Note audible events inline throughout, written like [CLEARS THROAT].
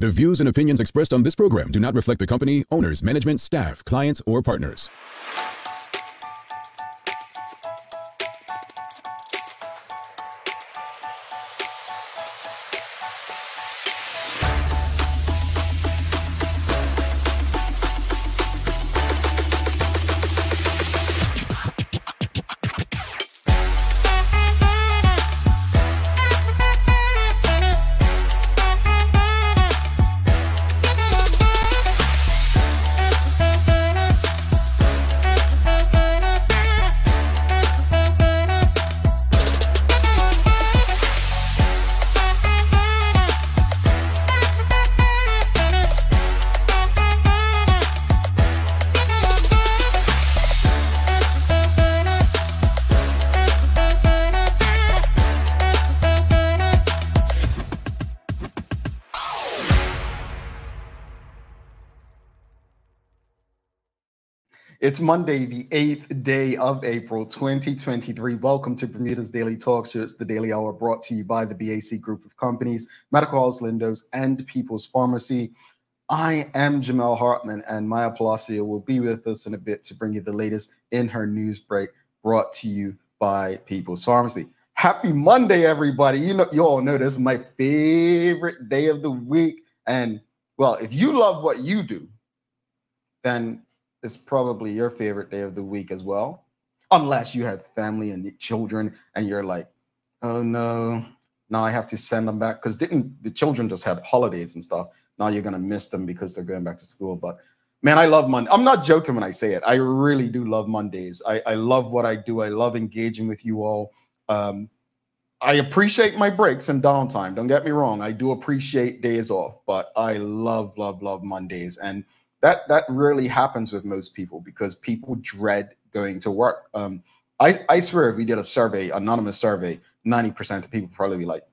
The views and opinions expressed on this program do not reflect the company, owners, management, staff, clients, or partners. It's Monday, the 8th day of April 2023. Welcome to Bermuda's Daily Talk Show. It's the Daily Hour brought to you by the BAC Group of Companies, Medical House Lindo's, and People's Pharmacy. I am Jamel Hartman, and Maya Palacio will be with us in a bit to bring you the latest in her news break brought to you by People's Pharmacy. Happy Monday, everybody. You know, you all know this is my favorite day of the week. And well, if you love what you do, then is probably your favorite day of the week as well, unless you have family and children and you're like, oh no, now I have to send them back because didn't the children just had holidays and stuff? Now you're gonna miss them because they're going back to school. But man, I love Monday. I'm not joking when I say it. I really do love Mondays. I, I love what I do. I love engaging with you all. Um, I appreciate my breaks and downtime. Don't get me wrong. I do appreciate days off, but I love, love, love Mondays. And that that rarely happens with most people because people dread going to work. Um, I, I swear, if we did a survey, anonymous survey, 90% of people probably be like,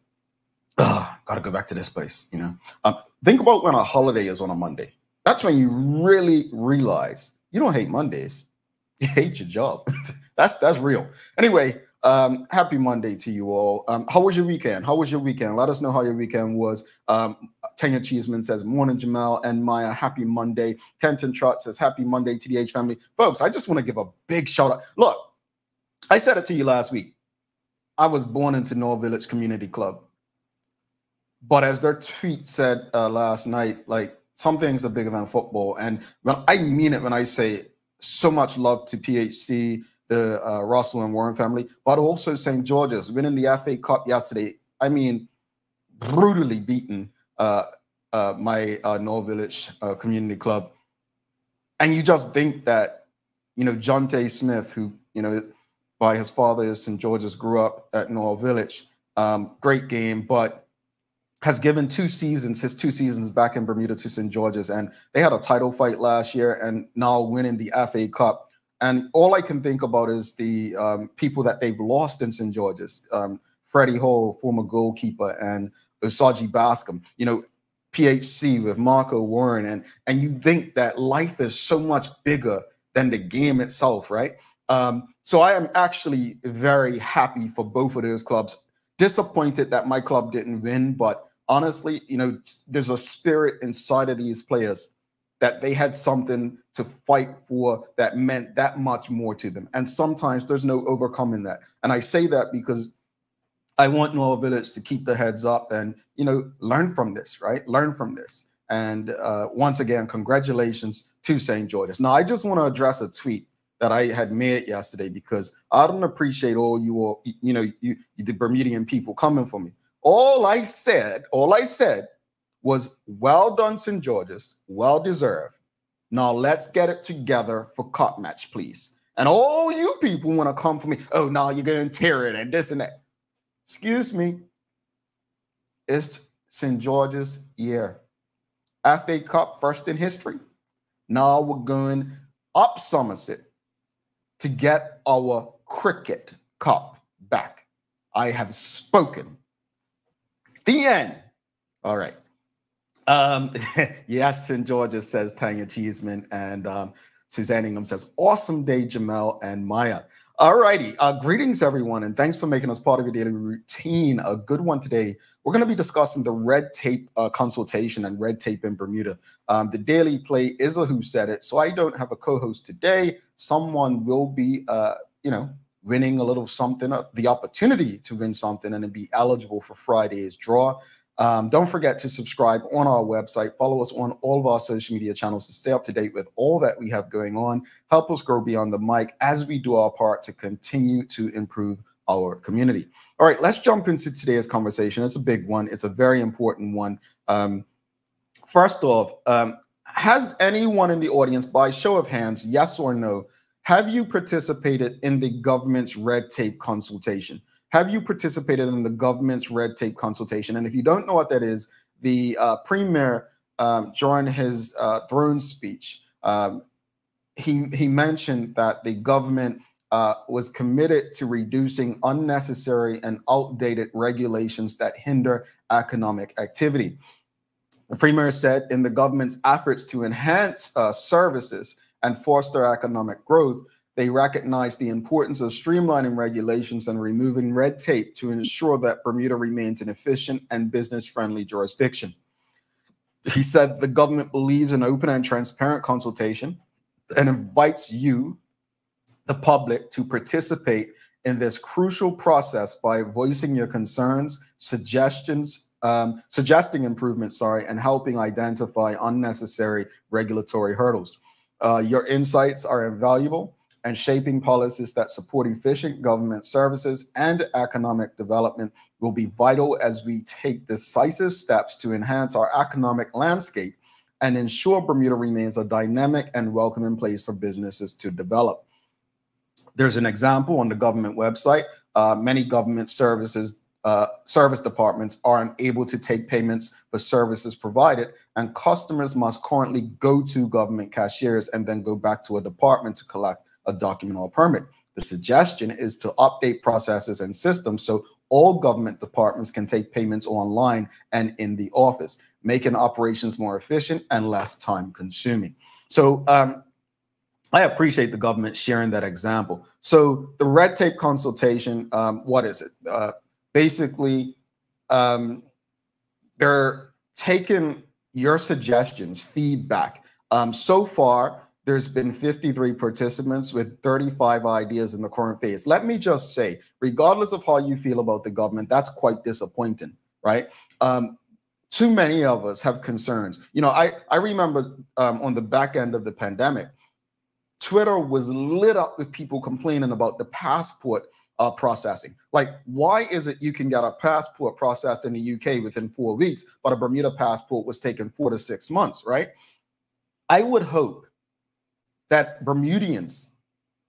oh, gotta go back to this place. You know, um, think about when a holiday is on a Monday. That's when you really realize you don't hate Mondays, you hate your job. [LAUGHS] that's that's real. Anyway, um, happy Monday to you all. Um, how was your weekend? How was your weekend? Let us know how your weekend was. Um, Tanya Cheeseman says, Morning, Jamel and Maya. Happy Monday. Kenton Trott says, Happy Monday, TDH family. Folks, I just want to give a big shout out. Look, I said it to you last week. I was born into North Village Community Club. But as their tweet said uh, last night, like some things are bigger than football. And when I mean it when I say so much love to PHC uh, Russell and Warren family, but also St. George's winning the FA Cup yesterday. I mean, brutally beaten uh, uh, my uh, Village uh, Community Club. And you just think that, you know, John Tay Smith, who, you know, by his father, St. George's, grew up at North Village. Um, great game, but has given two seasons, his two seasons back in Bermuda to St. George's. And they had a title fight last year and now winning the FA Cup and all I can think about is the um, people that they've lost in St. George's. Um, Freddie Hall, former goalkeeper, and Osaji Bascom. You know, PHC with Marco Warren, and and you think that life is so much bigger than the game itself, right? Um, so I am actually very happy for both of those clubs. Disappointed that my club didn't win, but honestly, you know, there's a spirit inside of these players that they had something to fight for that meant that much more to them. And sometimes there's no overcoming that. And I say that because I want North Village to keep their heads up and, you know, learn from this, right? Learn from this. And uh, once again, congratulations to St. George's. Now, I just want to address a tweet that I had made yesterday because I don't appreciate all you all, you know, you, the Bermudian people coming for me. All I said, all I said was well done, St. George's, well deserved. Now let's get it together for cup match, please. And all you people want to come for me. Oh, now you're going to tear it and this and that. Excuse me. It's St. George's year. FA Cup first in history. Now we're going up Somerset to get our cricket cup back. I have spoken. The end. All right. Um, [LAUGHS] yes, St. George's says Tanya Cheeseman, and um, Suzanne Ingham says, awesome day, Jamel and Maya. All righty. Uh, greetings, everyone, and thanks for making us part of your daily routine. A good one today. We're going to be discussing the red tape uh, consultation and red tape in Bermuda. Um, the daily play is a who said it, so I don't have a co-host today. Someone will be, uh, you know, winning a little something, uh, the opportunity to win something, and be eligible for Friday's draw. Um, don't forget to subscribe on our website. Follow us on all of our social media channels to stay up to date with all that we have going on. Help us grow beyond the mic as we do our part to continue to improve our community. All right, let's jump into today's conversation. It's a big one, it's a very important one. Um, first off, um, has anyone in the audience, by show of hands, yes or no, have you participated in the government's red tape consultation? Have you participated in the government's red tape consultation? And if you don't know what that is, the uh, premier um, during his uh, throne speech, um, he he mentioned that the government uh, was committed to reducing unnecessary and outdated regulations that hinder economic activity. The premier said in the government's efforts to enhance uh, services and foster economic growth, they recognize the importance of streamlining regulations and removing red tape to ensure that Bermuda remains an efficient and business friendly jurisdiction. He said the government believes in open and transparent consultation and invites you, the public, to participate in this crucial process by voicing your concerns, suggestions, um, suggesting improvements, sorry, and helping identify unnecessary regulatory hurdles. Uh, your insights are invaluable and shaping policies that support efficient government services and economic development will be vital as we take decisive steps to enhance our economic landscape and ensure Bermuda remains a dynamic and welcoming place for businesses to develop. There's an example on the government website. Uh, many government services uh, service departments are unable to take payments for services provided, and customers must currently go to government cashiers and then go back to a department to collect a document or a permit. The suggestion is to update processes and systems so all government departments can take payments online and in the office, making operations more efficient and less time consuming. So um, I appreciate the government sharing that example. So the red tape consultation, um, what is it? Uh, basically, um, they're taking your suggestions, feedback. Um, so far, there's been 53 participants with 35 ideas in the current phase. Let me just say, regardless of how you feel about the government, that's quite disappointing, right? Um, too many of us have concerns. You know, I, I remember um, on the back end of the pandemic, Twitter was lit up with people complaining about the passport uh, processing. Like, why is it you can get a passport processed in the UK within four weeks, but a Bermuda passport was taken four to six months, right? I would hope that Bermudians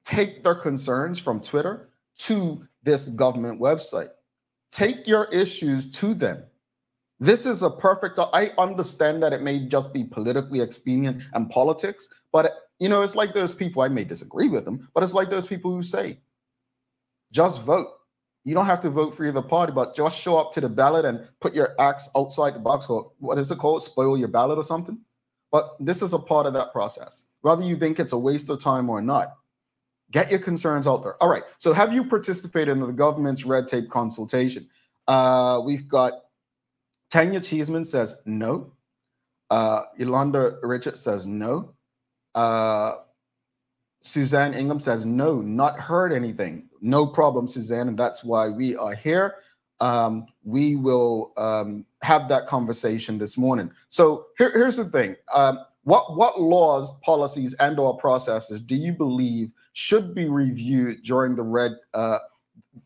take their concerns from Twitter to this government website. Take your issues to them. This is a perfect, I understand that it may just be politically expedient and politics, but you know, it's like those people, I may disagree with them, but it's like those people who say, just vote. You don't have to vote for either party, but just show up to the ballot and put your acts outside the box. Or what is it called? Spoil your ballot or something? But this is a part of that process whether you think it's a waste of time or not. Get your concerns out there. All right. So, have you participated in the government's red tape consultation? Uh, we've got Tanya Cheeseman says no. Uh, Yolanda Richard says no. Uh, Suzanne Ingham says no, not heard anything. No problem, Suzanne, and that's why we are here. Um, we will um, have that conversation this morning. So here, here's the thing. Um, what what laws, policies, and or processes do you believe should be reviewed during the red uh,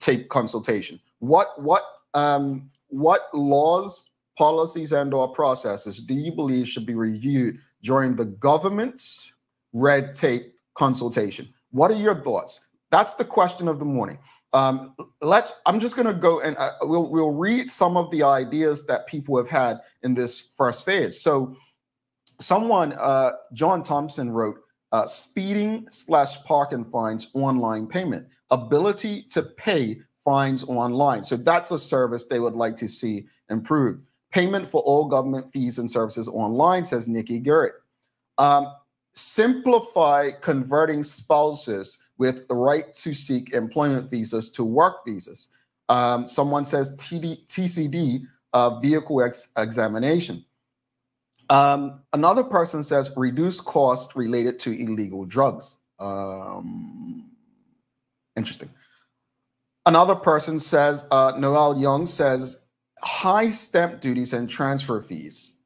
tape consultation? What what um, what laws, policies, and or processes do you believe should be reviewed during the government's red tape consultation? What are your thoughts? That's the question of the morning. Um, let's. I'm just going to go and uh, we'll we'll read some of the ideas that people have had in this first phase. So someone, uh, John Thompson wrote, uh, speeding slash parking fines online payment, ability to pay fines online. So that's a service they would like to see improved. Payment for all government fees and services online, says Nikki Garrett. Um, simplify converting spouses with the right to seek employment visas to work visas. Um, someone says TD, TCD uh, vehicle ex examination. Um, another person says reduce cost related to illegal drugs. Um, interesting. Another person says, uh, Noel Young says, high stamp duties and transfer fees.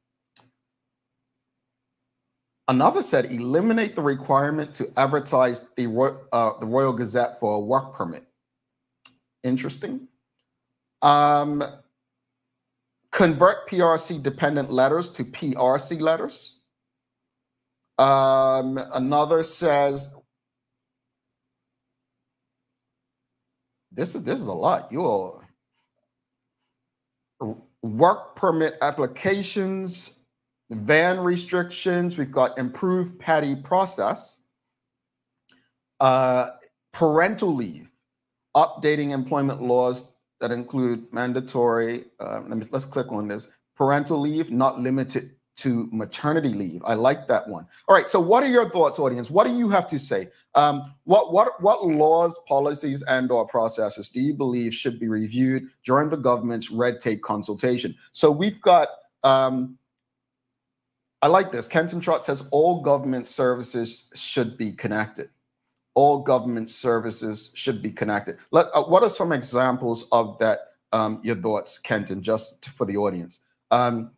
Another said, eliminate the requirement to advertise the, uh, the Royal Gazette for a work permit. Interesting. Um, convert PRC dependent letters to PRC letters. Um, another says, this is this is a lot. You all work permit applications, van restrictions. We've got improved PADI process, uh, parental leave, updating employment laws that include mandatory. Uh, let me let's click on this. Parental leave, not limited to maternity leave. I like that one. All right. So, what are your thoughts, audience? What do you have to say? Um, what what what laws, policies, and/or processes do you believe should be reviewed during the government's red tape consultation? So, we've got. Um, I like this. Kenton Trott says all government services should be connected. All government services should be connected. Let, uh, what are some examples of that? Um, your thoughts, Kenton, just for the audience. Um,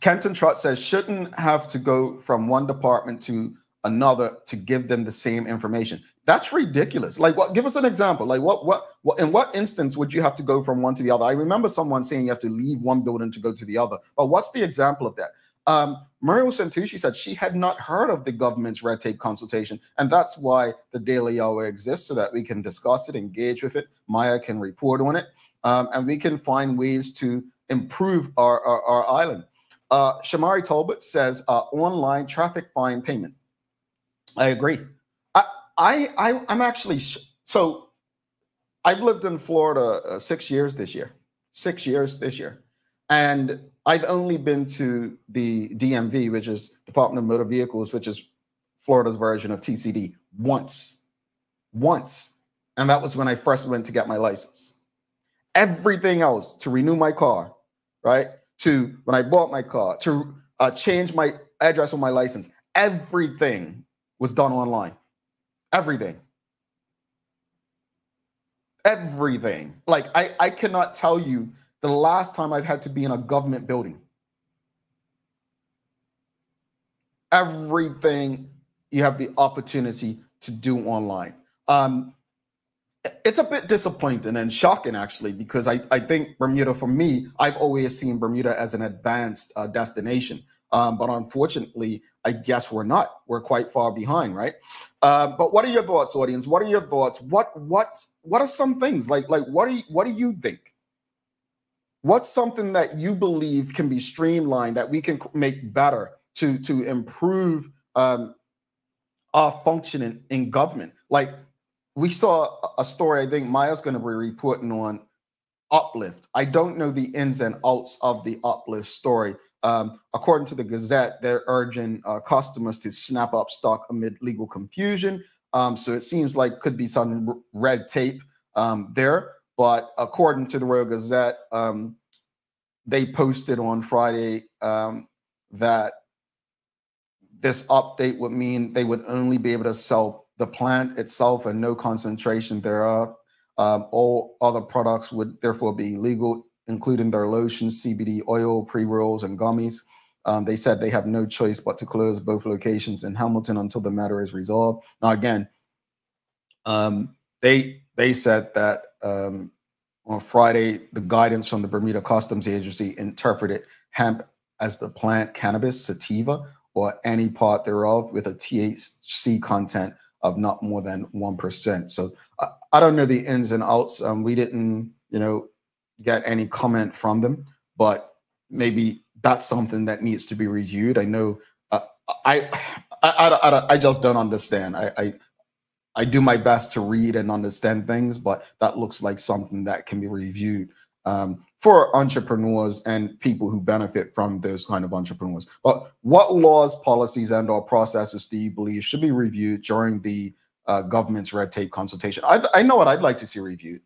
Kenton Trott says shouldn't have to go from one department to another to give them the same information. That's ridiculous. Like what give us an example. Like what what what in what instance would you have to go from one to the other? I remember someone saying you have to leave one building to go to the other. But what's the example of that? Um, Muriel Santucci said she had not heard of the government's red tape consultation, and that's why the Daily Hour exists so that we can discuss it, engage with it. Maya can report on it, um, and we can find ways to improve our, our, our island. Uh, Shamari Talbot says uh, online traffic fine payment. I agree. I, I, I am actually so. I've lived in Florida uh, six years this year. Six years this year, and I've only been to the DMV, which is Department of Motor Vehicles, which is Florida's version of TCD, once, once, and that was when I first went to get my license. Everything else to renew my car, right? to when I bought my car, to uh, change my address on my license. Everything was done online. Everything. Everything. Like I, I cannot tell you the last time I've had to be in a government building. Everything you have the opportunity to do online. Um, it's a bit disappointing and shocking actually because I, I think Bermuda for me I've always seen Bermuda as an advanced uh, destination. Um, but unfortunately I guess we're not. We're quite far behind right? Uh, but what are your thoughts audience? What are your thoughts? What what's what are some things? Like like what do you what do you think what's something that you believe can be streamlined that we can make better to to improve um, our functioning in government like we saw a story. I think Maya's going to be reporting on Uplift. I don't know the ins and outs of the Uplift story. Um, according to the Gazette, they're urging uh, customers to snap up stock amid legal confusion. Um, so it seems like could be some red tape um, there. But according to the Royal Gazette, um, they posted on Friday um, that this update would mean they would only be able to sell the plant itself and no concentration thereof. Um, all other products would therefore be illegal, including their lotions, CBD oil, pre-rolls, and gummies. Um, they said they have no choice but to close both locations in Hamilton until the matter is resolved. Now, again, um, they they said that um, on Friday, the guidance from the Bermuda Customs Agency interpreted hemp as the plant cannabis sativa or any part thereof with a THC content of not more than 1%. So I, I don't know the ins and outs. Um, we didn't, you know, get any comment from them, but maybe that's something that needs to be reviewed. I know uh, I, I, I, I, just don't understand. I, I, I do my best to read and understand things, but that looks like something that can be reviewed um, for entrepreneurs and people who benefit from those kind of entrepreneurs. But what laws, policies, and/or processes do you believe should be reviewed during the uh, government's red tape consultation. I, I know what I'd like to see reviewed.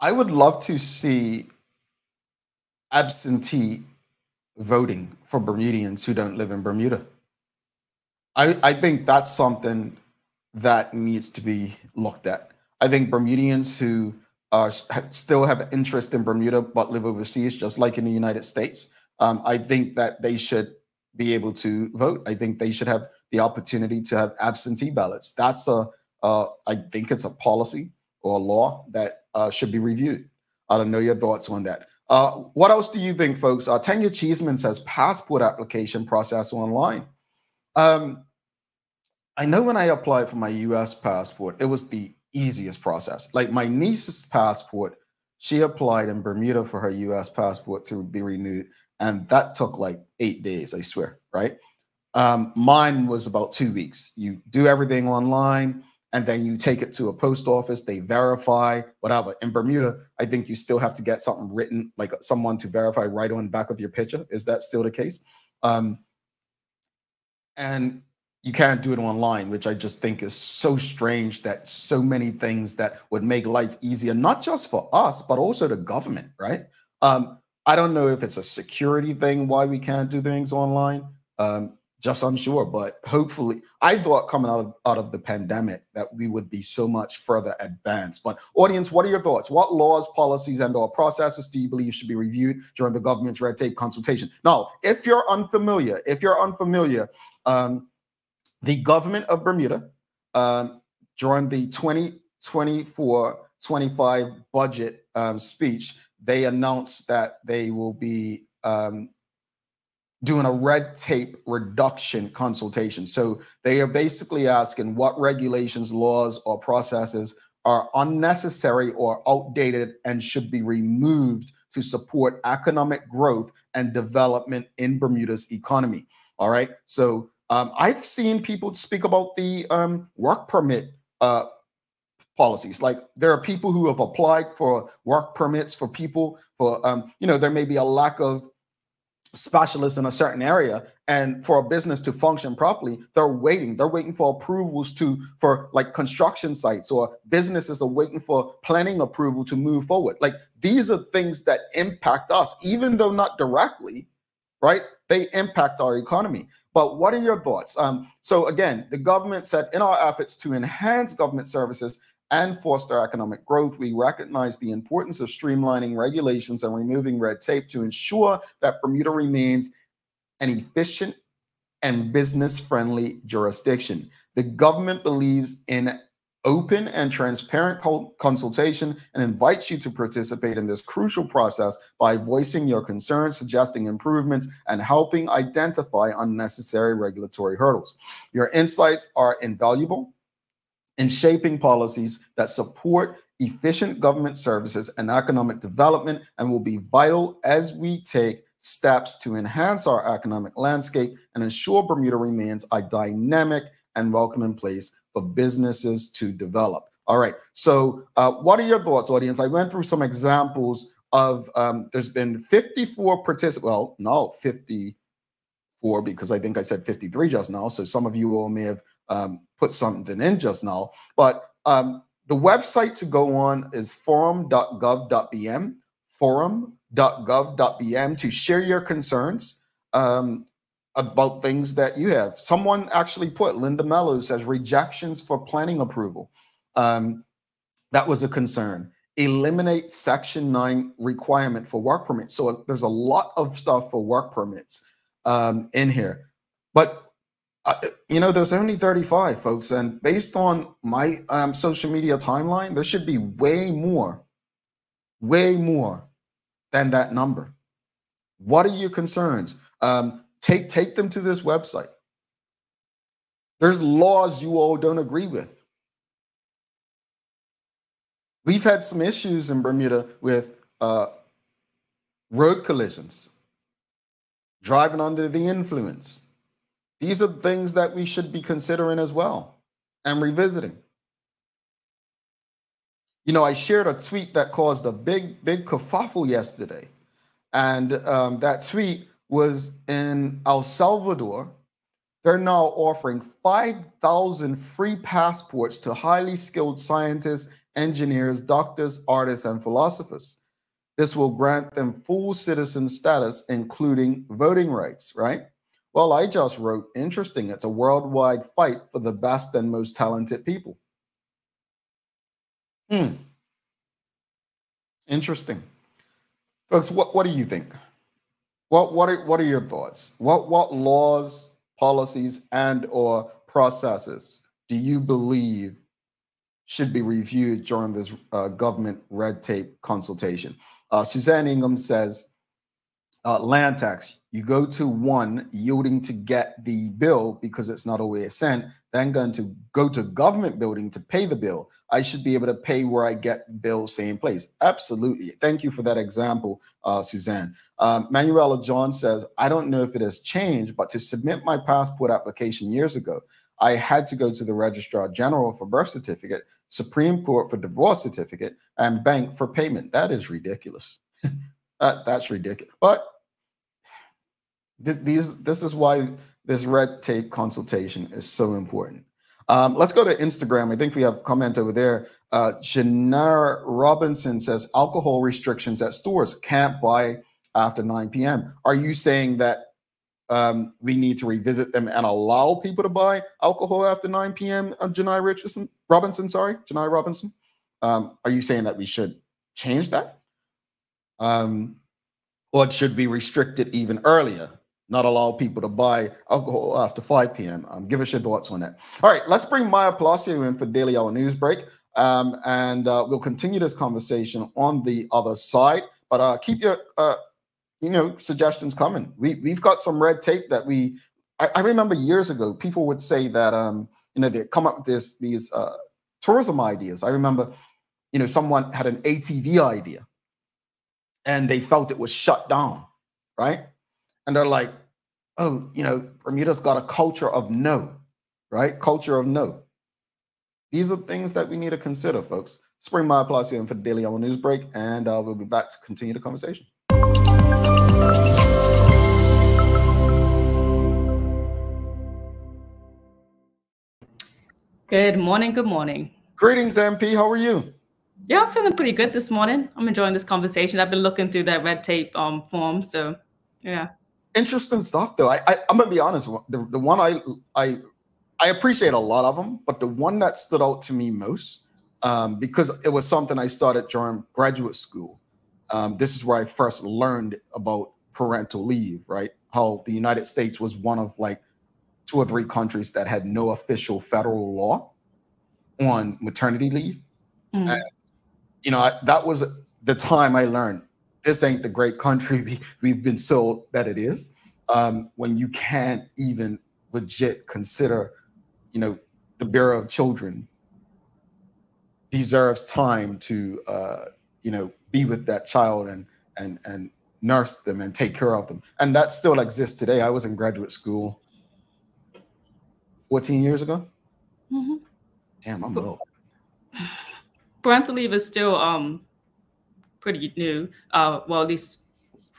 I would love to see absentee voting for Bermudians who don't live in Bermuda. I, I think that's something that needs to be looked at. I think Bermudians who are still have interest in Bermuda but live overseas, just like in the United States, um, I think that they should be able to vote. I think they should have the opportunity to have absentee ballots. That's a, uh, I think it's a policy or a law that uh, should be reviewed. I don't know your thoughts on that. Uh, what else do you think, folks? Uh, Tanya Cheeseman says passport application process online. Um, I know when I applied for my US passport, it was the easiest process. Like my niece's passport, she applied in Bermuda for her US passport to be renewed. And that took like eight days, I swear, right? Um, mine was about two weeks. You do everything online and then you take it to a post office, they verify, whatever. In Bermuda, I think you still have to get something written, like someone to verify right on the back of your picture. Is that still the case? Um, and you can't do it online, which I just think is so strange that so many things that would make life easier, not just for us, but also the government, right? Um, I don't know if it's a security thing why we can't do things online. Um, just unsure, but hopefully, I thought coming out of, out of the pandemic that we would be so much further advanced. But audience, what are your thoughts? What laws, policies, and/or processes do you believe should be reviewed during the government's red tape consultation? Now, if you're unfamiliar, if you're unfamiliar, um, the government of Bermuda um, during the 2024-25 budget um, speech, they announced that they will be um, doing a red tape reduction consultation. So they are basically asking what regulations, laws, or processes are unnecessary or outdated and should be removed to support economic growth and development in Bermuda's economy. All right. So um, I've seen people speak about the um, work permit uh, policies. Like there are people who have applied for work permits for people for, um, you know, there may be a lack of specialists in a certain area and for a business to function properly they're waiting. They're waiting for approvals to for like construction sites or businesses are waiting for planning approval to move forward. Like these are things that impact us even though not directly right? They impact our economy. But what are your thoughts? Um, so again the government said in our efforts to enhance government services and foster economic growth, we recognize the importance of streamlining regulations and removing red tape to ensure that Bermuda remains an efficient and business friendly jurisdiction. The government believes in open and transparent consultation and invites you to participate in this crucial process by voicing your concerns, suggesting improvements, and helping identify unnecessary regulatory hurdles. Your insights are invaluable in shaping policies that support efficient government services and economic development and will be vital as we take steps to enhance our economic landscape and ensure Bermuda remains a dynamic and welcoming place for businesses to develop. All right. So, uh, what are your thoughts, audience? I went through some examples of um, there's been 54 participants. Well, no, 54 because I think I said 53 just now. So some of you all may have um, put something in just now. But um, the website to go on is forum.gov.bm, forum.gov.bm to share your concerns um, about things that you have. Someone actually put, Linda Mellows says, rejections for planning approval. Um, that was a concern. Eliminate Section 9 requirement for work permits. So there's a lot of stuff for work permits um, in here. But you know, there's only 35 folks, and based on my um, social media timeline, there should be way more, way more than that number. What are your concerns? Um, take take them to this website. There's laws you all don't agree with. We've had some issues in Bermuda with uh, road collisions, driving under the influence these are things that we should be considering as well and revisiting. You know, I shared a tweet that caused a big, big kerfuffle yesterday. And um, that tweet was in El Salvador. they're now offering 5,000 free passports to highly skilled scientists, engineers, doctors, artists, and philosophers. This will grant them full citizen status, including voting rights, right? Well, I just wrote, interesting. It's a worldwide fight for the best and most talented people. Hmm. Interesting. Folks, what, what do you think? What, what, are, what are your thoughts? What, what laws, policies, and or processes do you believe should be reviewed during this uh, government red tape consultation? Uh, Suzanne Ingham says, uh, land tax, you go to one yielding to get the bill because it's not always sent, then going to go to government building to pay the bill. I should be able to pay where I get bill same place. Absolutely. Thank you for that example, uh, Suzanne. Um, Manuela John says, I don't know if it has changed, but to submit my passport application years ago, I had to go to the registrar general for birth certificate, Supreme Court for divorce certificate, and bank for payment. That is ridiculous. [LAUGHS] that, that's ridiculous. But th these this is why this red tape consultation is so important. Um, let's go to Instagram. I think we have a comment over there. Uh, Robinson says alcohol restrictions at stores can't buy after 9 p.m. Are you saying that um, we need to revisit them and allow people to buy alcohol after 9 p.m. Uh, Janai Richardson Robinson, sorry, Janai Robinson. Um, are you saying that we should change that? Um, or it should be restricted even earlier? Not allow people to buy alcohol after 5 p.m. Um, give us your thoughts on that. All right, let's bring Maya Palacio in for Daily Hour News Break. Um, and uh, we'll continue this conversation on the other side. But uh, keep your, uh, you know, suggestions coming. We we've got some red tape that we. I, I remember years ago, people would say that, um, you know, they come up with this these uh, tourism ideas. I remember, you know, someone had an ATV idea, and they felt it was shut down, right? And they're like, oh, you know, Bermuda's got a culture of no, right? Culture of no. These are things that we need to consider, folks. Spring Maya Palacio in for the Daily Hour News Break, and uh, we'll be back to continue the conversation. Good morning. Good morning. Greetings, MP. How are you? Yeah, I'm feeling pretty good this morning. I'm enjoying this conversation. I've been looking through that red tape um, form, so yeah interesting stuff though. I, I am gonna be honest. The the one I I I appreciate a lot of them, but the one that stood out to me most um, because it was something I started during graduate school. Um, this is where I first learned about parental leave. Right, how the United States was one of like two or three countries that had no official federal law on maternity leave. Mm. And, you know, I, that was the time I learned this ain't the great country we, we've been sold that it is. Um, when you can't even legit consider, you know, the Bureau of Children deserves time to, uh, you know, be with that child and and and nurse them and take care of them. And that still exists today. I was in graduate school 14 years ago. Mm-hmm. Damn, I'm old. [SIGHS] Parental leave is still um pretty new. Uh, well, at least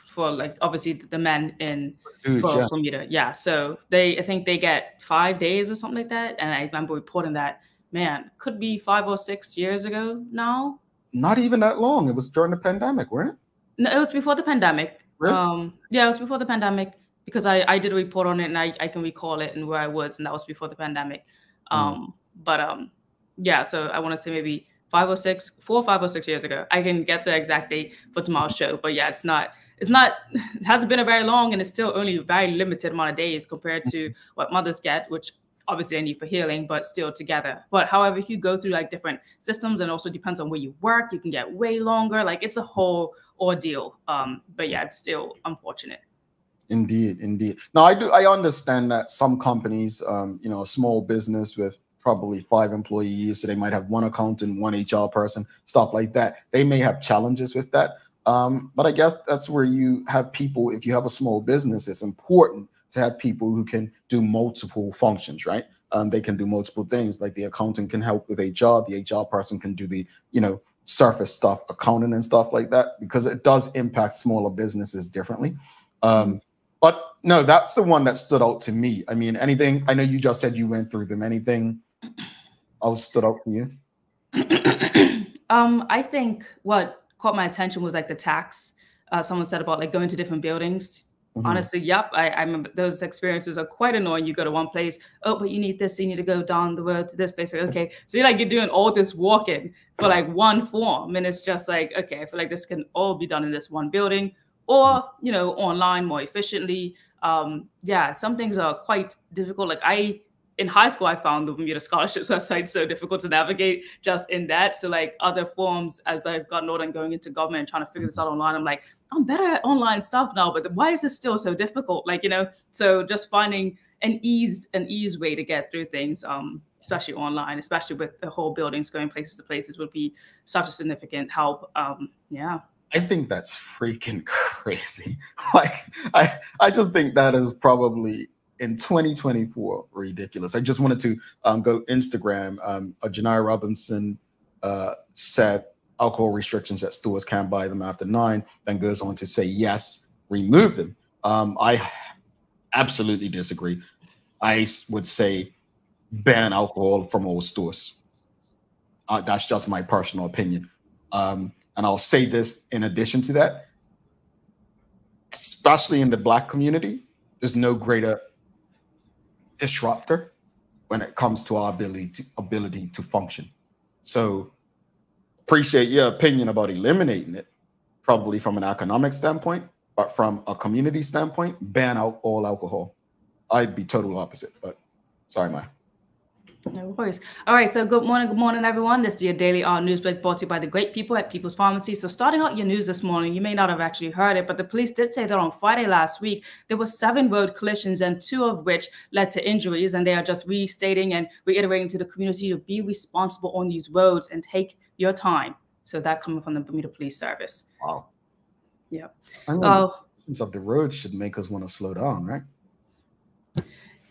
for like obviously the men in Dude, for yeah. Bermuda. Yeah. So they, I think they get five days or something like that. And I remember reporting that, man, could be five or six years ago now. Not even that long. It was during the pandemic, weren't it? No, it was before the pandemic. Really? Um, yeah, it was before the pandemic because I, I did a report on it and I, I can recall it and where I was, and that was before the pandemic. Mm. Um, mm. but um, yeah, so I want to say maybe five or six, four or six years ago. I can get the exact date for tomorrow's show, but yeah, it's not. It's not. It [LAUGHS] hasn't been a very long, and it's still only a very limited amount of days compared to mm-hmm. what mothers get, which obviously they need for healing, but still together. But however, if you go through like different systems, and also depends on where you work, you can get way longer. Like it's a whole ordeal. Um, but yeah, it's still unfortunate. Indeed, indeed. Now I do I understand that some companies, um, you know, a small business with probably five employees. So they might have one accountant, one HR person, stuff like that. They may have challenges with that. Um, but I guess that's where you have people, if you have a small business, it's important to have people who can do multiple functions, right? Um, they can do multiple things like the accountant can help with HR, the HR person can do the, you know, surface stuff, accounting and stuff like that, because it does impact smaller businesses differently. Um, but no, that's the one that stood out to me. I mean, anything, I know you just said you went through them. Anything else stood out for you? um, I think what caught my attention was like the tax. Uh, someone said about like going to different buildings. Mm-hmm. Honestly, yep. I, I remember those experiences are quite annoying. You go to one place, oh, but you need this, you need to go down the road to this place. Like, okay. So you're like you're doing all this walking for like one form. And it's just like, okay, I feel like this can all be done in this one building or, you know, online more efficiently. Um, yeah, some things are quite difficult. Like I in high school, I found the Bermuda Scholarships [LAUGHS] website so difficult to navigate just in that. So like other forms, as I've gotten older and going into government and trying to figure this out online, I'm like, I'm better at online stuff now, but why is this still so difficult? Like, you know, so just finding an ease, an ease way to get through things, um, especially online, especially with the whole buildings going places to places would be such a significant help. Um, yeah. I think that's freaking [LAUGHS] crazy. Like I, I just think that is probably in 2024 ridiculous. I just wanted to um, go Instagram. Um, Janiyah Robinson uh, said alcohol restrictions at stores can't buy them after nine. Then goes on to say yes, remove them. Um, I absolutely disagree. I would say ban alcohol from all stores. Uh, that's just my personal opinion. Um, and I'll say this in addition to that, especially in the Black community, there's no greater disruptor when it comes to our ability to, ability to function. So appreciate your opinion about eliminating it, probably from an economic standpoint, but from a community standpoint, ban out all alcohol. I'd be total opposite, but sorry, Maya. No worries. All right. So good morning, good morning, everyone. This is your daily Hour news break brought to you by the great people at People's Pharmacy. So starting out your news this morning, you may not have actually heard it, but the police did say that on Friday last week there were seven road collisions and two of which led to injuries, and they are just restating and reiterating to the community to be responsible on these roads and take your time. So that coming from the Bermuda Police Service. Wow. Yeah. Mean, uh, of the road should make us want to slow down, right?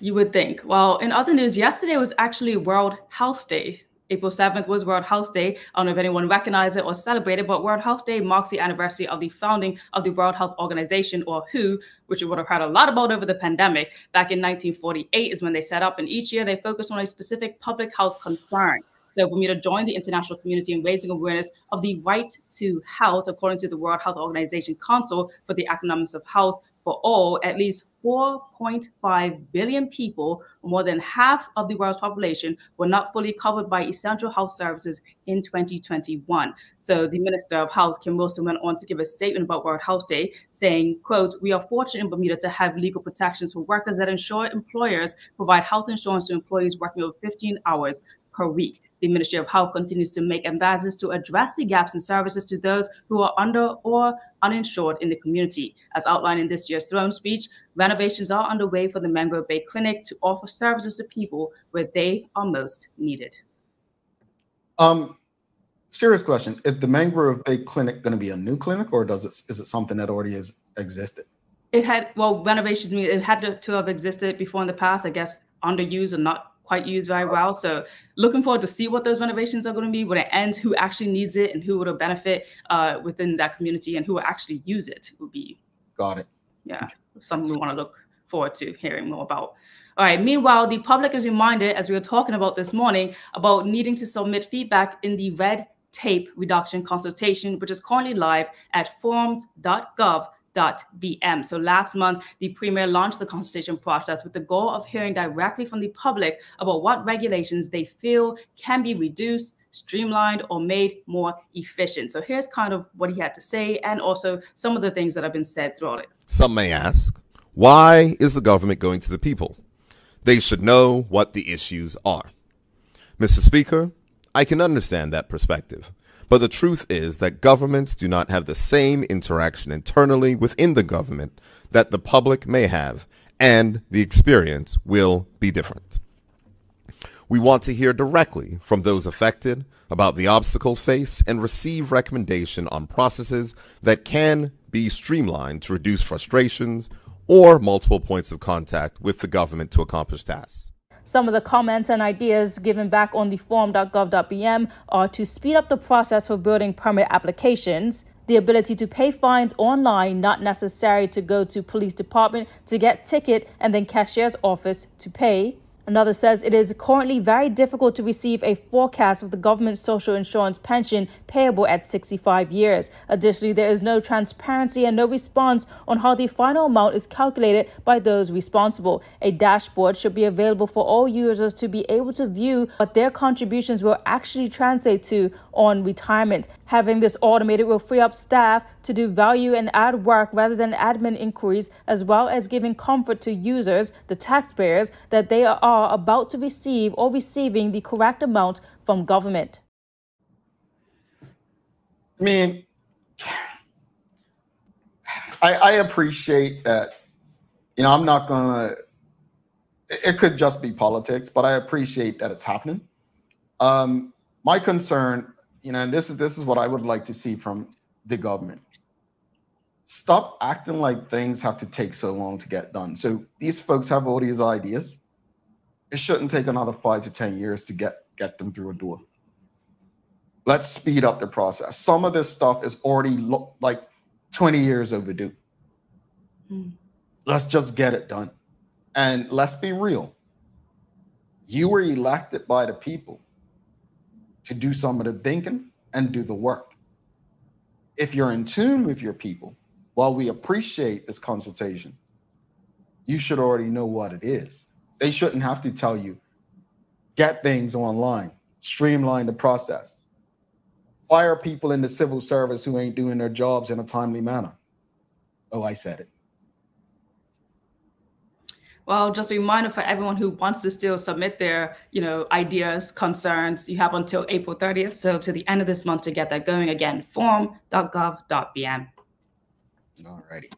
You would think. Well, in other news, yesterday was actually World Health Day. April 7th was World Health Day. I don't know if anyone recognized it or celebrated, but World Health Day marks the anniversary of the founding of the World Health Organization, or WHO, which you would have heard a lot about over the pandemic. Back in 1948 is when they set up, and each year they focus on a specific public health concern. So Bermuda joined the international community in raising awareness of the right to health, according to the World Health Organization Council for the Economics of Health, for all, at least 4.5 billion people, more than half of the world's population, were not fully covered by essential health services in 2021. So the Minister of Health, Kim Wilson, went on to give a statement about World Health Day, saying, quote, we are fortunate in Bermuda to have legal protections for workers that ensure employers provide health insurance to employees working over 15 hours per week. The Ministry of Health continues to make advances to address the gaps in services to those who are under or uninsured in the community. As outlined in this year's throne speech, renovations are underway for the Mangrove Bay Clinic to offer services to people where they are most needed. Um, serious question: Is the Mangrove Bay Clinic going to be a new clinic, or does it is it something that already has existed? It had well renovations. Mean it had to, to have existed before in the past. I guess underused or not quite used very well. So looking forward to see what those renovations are going to be when it ends, who actually needs it and who would benefit uh, within that community and who will actually use it would be. Got it. Yeah, something we want to look forward to hearing more about. All right. Meanwhile, the public is reminded, as we were talking about this morning, about needing to submit feedback in the red tape reduction consultation, which is currently live at forms.gov BM. So last month, the Premier launched the consultation process with the goal of hearing directly from the public about what regulations they feel can be reduced, streamlined, or made more efficient. So here's kind of what he had to say and also some of the things that have been said throughout it. Some may ask, why is the government going to the people? They should know what the issues are. Mr. Speaker, I can understand that perspective. But the truth is that governments do not have the same interaction internally within the government that the public may have, and the experience will be different. We want to hear directly from those affected about the obstacles faced and receive recommendation on processes that can be streamlined to reduce frustrations or multiple points of contact with the government to accomplish tasks. Some of the comments and ideas given back on the form.gov.bm are to speed up the process for building permit applications, the ability to pay fines online, not necessary to go to police department to get ticket and then cashier's office to pay, Another says it is currently very difficult to receive a forecast of the government's social insurance pension payable at 65 years. Additionally, there is no transparency and no response on how the final amount is calculated by those responsible. A dashboard should be available for all users to be able to view what their contributions will actually translate to on retirement. Having this automated will free up staff to do value and add work rather than admin inquiries, as well as giving comfort to users, the taxpayers, that they are about to receive or receiving the correct amount from government. I mean, I, I appreciate that. You know, I'm not gonna. It could just be politics, but I appreciate that it's happening. Um, my concern, you know, and this is this is what I would like to see from the government. Stop acting like things have to take so long to get done. So these folks have all these ideas. It shouldn't take another five to ten years to get get them through a door. Let's speed up the process. Some of this stuff is already lo- like 20 years overdue. Mm. Let's just get it done. And let's be real. You were elected by the people to do some of the thinking and do the work. If you're in tune with your people, while we appreciate this consultation, you should already know what it is. They shouldn't have to tell you, get things online, streamline the process fire people in the civil service who ain't doing their jobs in a timely manner. Oh, I said it. Well, just a reminder for everyone who wants to still submit their, you know, ideas, concerns, you have until April 30th. So to the end of this month to get that going again, form.gov.bm. All righty.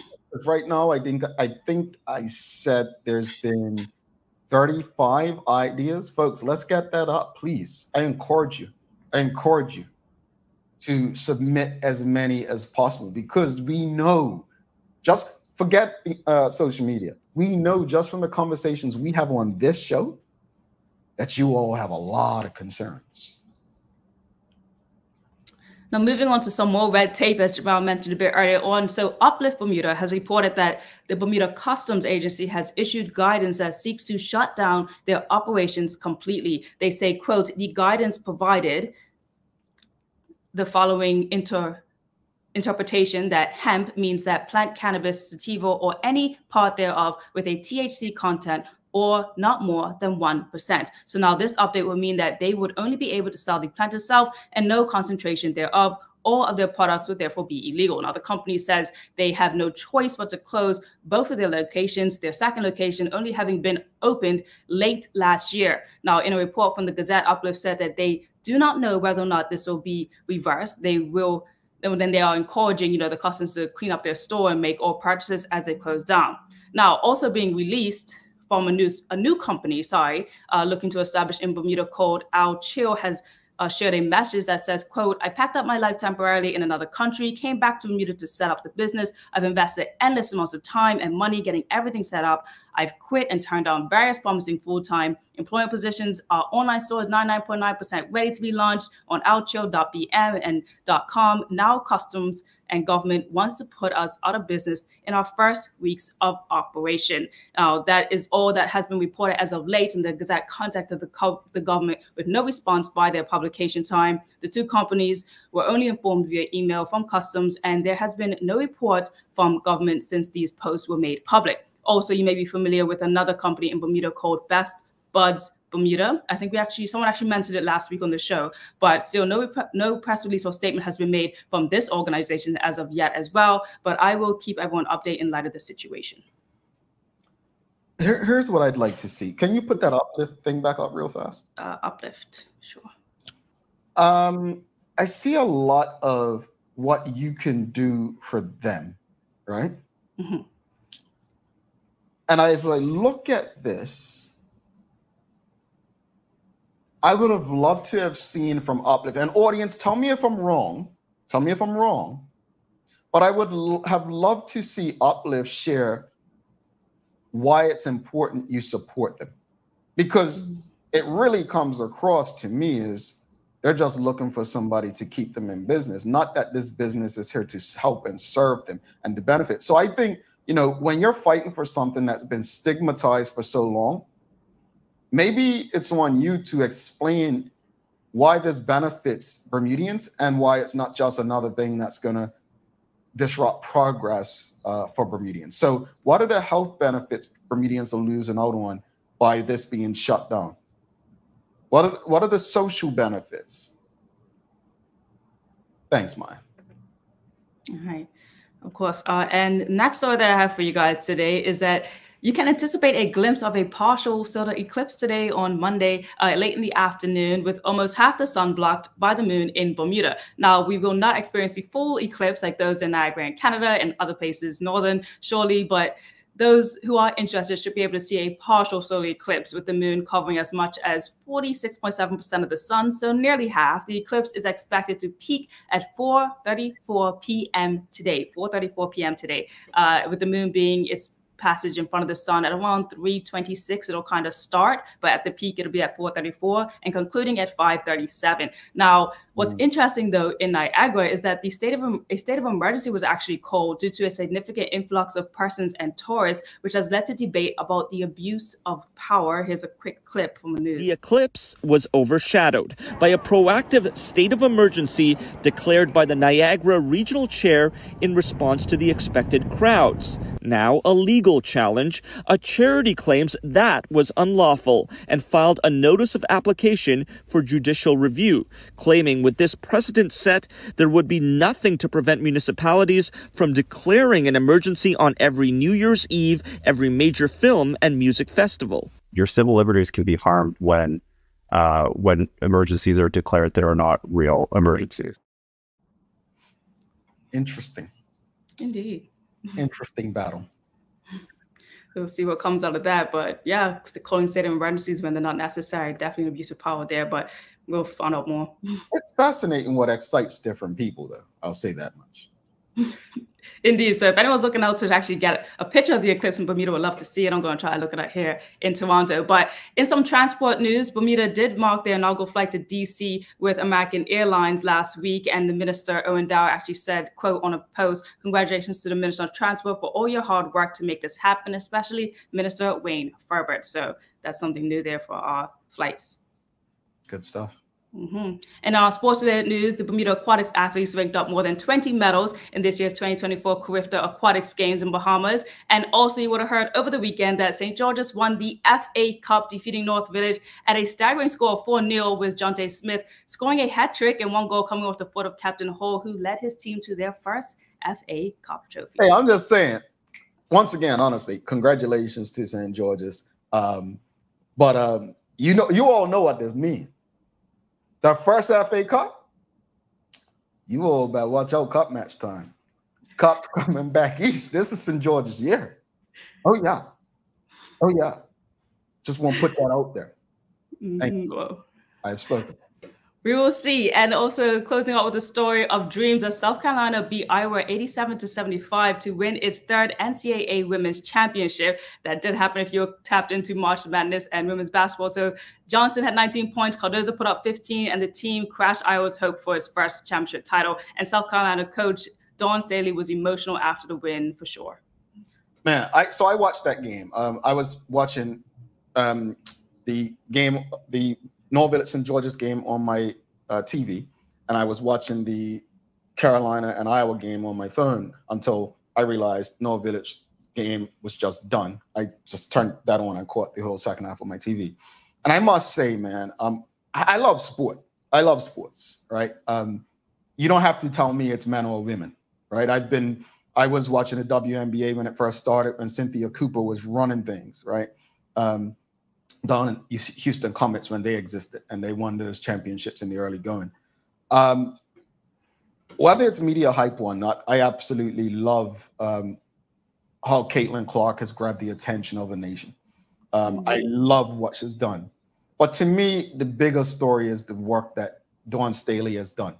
[CLEARS THROAT] right now, I think I think I said there's been 35 ideas. Folks, let's get that up, please. I encourage you. I encourage you to submit as many as possible because we know just forget uh, social media. We know just from the conversations we have on this show that you all have a lot of concerns. Now, moving on to some more red tape, as Jamal mentioned a bit earlier on. So, Uplift Bermuda has reported that the Bermuda Customs Agency has issued guidance that seeks to shut down their operations completely. They say, quote, the guidance provided the following inter interpretation that hemp means that plant cannabis, sativa, or any part thereof with a THC content or not more than 1%. So now this update will mean that they would only be able to sell the plant itself and no concentration thereof. All of their products would therefore be illegal. Now, the company says they have no choice but to close both of their locations, their second location only having been opened late last year. Now, in a report from the Gazette, Uplift said that they do not know whether or not this will be reversed. They will then they are encouraging you know the customers to clean up their store and make all purchases as they close down. Now, also being released from a new a new company, sorry, uh, looking to establish in Bermuda called Al Chill has uh, shared a message that says, quote, I packed up my life temporarily in another country, came back to Bermuda to set up the business. I've invested endless amounts of time and money getting everything set up. I've quit and turned down various promising full-time employment positions. Our online store is 99.9% ready to be launched on alchill.bm and .com. Now customs and government wants to put us out of business in our first weeks of operation. Now, that is all that has been reported as of late, and the Gazette contacted the, co- the government with no response by their publication time. The two companies were only informed via email from customs, and there has been no report from government since these posts were made public. Also, you may be familiar with another company in Bermuda called Best Buds Bermuda. I think we actually someone actually mentioned it last week on the show, but still no no press release or statement has been made from this organization as of yet as well. But I will keep everyone updated in light of the situation. Here, here's what I'd like to see. Can you put that uplift thing back up real fast? Uh, uplift, sure. Um, I see a lot of what you can do for them, right? Mm-hmm. And I, as I look at this, I would have loved to have seen from Uplift. And audience, tell me if I'm wrong. Tell me if I'm wrong. But I would have loved to see Uplift share why it's important you support them. Because it really comes across to me is They're just looking for somebody to keep them in business, not that this business is here to help and serve them and to benefit. So I think, you know, when you're fighting for something that's been stigmatized for so long, maybe it's on you to explain why this benefits Bermudians and why it's not just another thing that's going to disrupt progress uh, for Bermudians. So, what are the health benefits Bermudians are losing out on by this being shut down? What are, what are the social benefits? Thanks, Maya. All right. Of course. Uh, and next story that I have for you guys today is that you can anticipate a glimpse of a partial solar eclipse today on Monday, uh, late in the afternoon, with almost half the sun blocked by the moon in Bermuda. Now, we will not experience the full eclipse like those in Niagara and Canada and other places northern, surely, but those who are interested should be able to see a partial solar eclipse with the moon covering as much as 46.7% of the sun, so nearly half. The eclipse is expected to peak at 4:34 p.m. today. 4:34 p.m. today, uh, with the moon being its passage in front of the sun at around 326 it'll kind of start but at the peak it'll be at 434 and concluding at 537 now what's mm. interesting though in niagara is that the state of a state of emergency was actually called due to a significant influx of persons and tourists which has led to debate about the abuse of power. Here's a quick clip from the news. The eclipse was overshadowed by a proactive state of emergency declared by the niagara regional chair in response to the expected crowds. Now a legal legal challenge, a charity claims that was unlawful and filed a notice of application for judicial review, claiming with this precedent set, there would be nothing to prevent municipalities from declaring an emergency on every New Year's Eve, every major film and music festival. Your civil liberties can be harmed when uh, when emergencies are declared that are not real emergencies. Interesting. Indeed. Interesting battle we'll see what comes out of that. But yeah, the calling state of emergencies when they're not necessary, definitely an abuse of power there. But we'll find out more. [LAUGHS] It's fascinating what excites different people, though. I'll say that much. Indeed. So if anyone's looking out to actually get a picture of the eclipse in Bermuda, would love to see it. I'm going to try to look at it here in Toronto. But in some transport news, Bermuda did mark their inaugural flight to DC with American Airlines last week. And the minister, Owen Dow, actually said, quote, on a post, congratulations to the Minister of Transport for all your hard work to make this happen, especially Minister Wayne Furbert. So that's something new there for our flights. Good stuff. Mm-hmm. In our sports related news, the Bermuda Aquatics athletes ranked up more than 20 medals in this year's 2024 Carifta Aquatics Games in Bahamas. And also, you would have heard over the weekend that St. George's won the FA Cup, defeating North Village at a staggering score of 4 0, with Jonte Smith scoring a hat trick and one goal coming off the foot of Captain Hall, who led his team to their first FA Cup trophy. Hey, I'm just saying, once again, honestly, congratulations to St. George's. Um, but um, you know, you all know what this means the first FA Cup, you all better watch out cup match time. Cup coming back east. This is St. George's year. Oh, yeah. Oh, yeah. Just want to put that out there. Thank you. Mm-hmm. I've spoken. We will see. And also closing out with the story of dreams as South Carolina beat Iowa 87 to 75 to win its third NCAA Women's Championship. That did happen if you tapped into March Madness and women's basketball. So Johnson had 19 points, Cardoso put up 15, and the team crashed Iowa's hope for its first championship title. And South Carolina coach Dawn Staley was emotional after the win for sure. Man, I so I watched that game. Um, I was watching um, the game, the North Village St. George's game on my uh, TV, and I was watching the Carolina and Iowa game on my phone until I realized North Village game was just done. I just turned that on and caught the whole second half of my TV. And I must say, man, um, I, I love sport. I love sports, right? Um, you don't have to tell me it's men or women, right? I've been, I was watching the WNBA when it first started, when Cynthia Cooper was running things, right? Um, down in Houston Comets when they existed and they won those championships in the early going. Um, whether it's media hype or not, I absolutely love um, how Caitlin Clark has grabbed the attention of a nation. Um, I love what she's done. But to me, the bigger story is the work that Dawn Staley has done.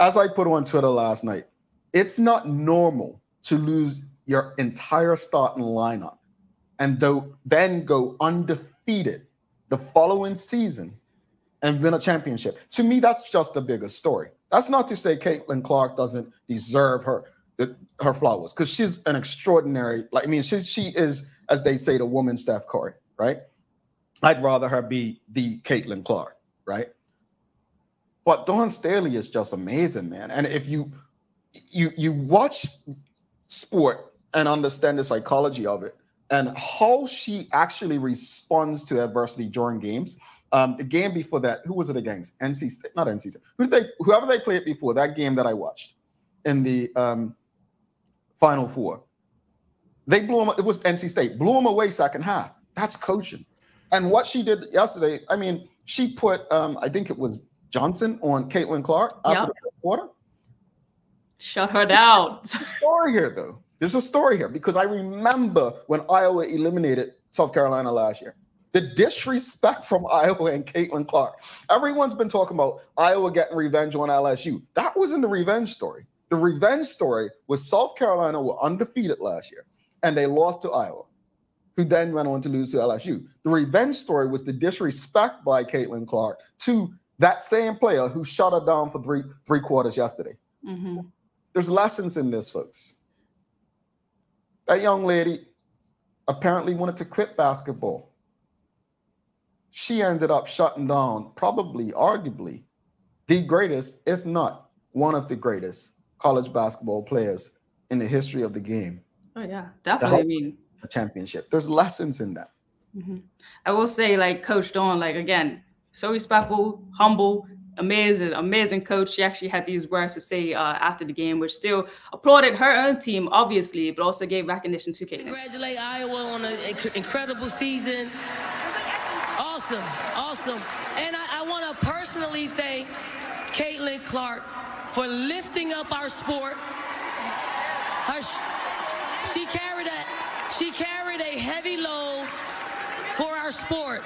As I put on Twitter last night, it's not normal to lose your entire starting lineup and though, then go undefeated defeated the following season and win a championship. To me, that's just a bigger story. That's not to say Caitlin Clark doesn't deserve her her flowers because she's an extraordinary. Like I mean, she she is as they say the woman Steph Curry, right? I'd rather her be the Caitlin Clark, right? But Dawn Staley is just amazing, man. And if you you you watch sport and understand the psychology of it and how she actually responds to adversity during games. Um, the game before that, who was it against? NC State, not NC State. Who they, whoever they played it before that game that I watched in the um, Final Four. They blew them. It was NC State blew them away second half. That's coaching. And what she did yesterday, I mean, she put, um, I think it was Johnson on Caitlin Clark after yep. the quarter. Shut her down. Story here, though. There's a story here because I remember when Iowa eliminated South Carolina last year. The disrespect from Iowa and Caitlin Clark. Everyone's been talking about Iowa getting revenge on LSU. That wasn't the revenge story. The revenge story was South Carolina were undefeated last year and they lost to Iowa, who then went on to lose to LSU. The revenge story was the disrespect by Caitlin Clark to that same player who shut her down for three three quarters yesterday. Mm-hmm. There's lessons in this, folks. That young lady apparently wanted to quit basketball. She ended up shutting down, probably, arguably, the greatest, if not one of the greatest college basketball players in the history of the game. Oh yeah, definitely. I mean, a championship. There's lessons in that. Mm-hmm. I will say, like Coach Dawn, like again, so respectful, humble, amazing, amazing coach. She actually had these words to say uh, after the game, which still applauded her own team, obviously, but also gave recognition to Caitlin. Congratulate Iowa on an incredible season. Awesome, awesome. And I, I want to personally thank Caitlin Clark for lifting up our sport. Her, she carried a she carried a heavy load for our sport.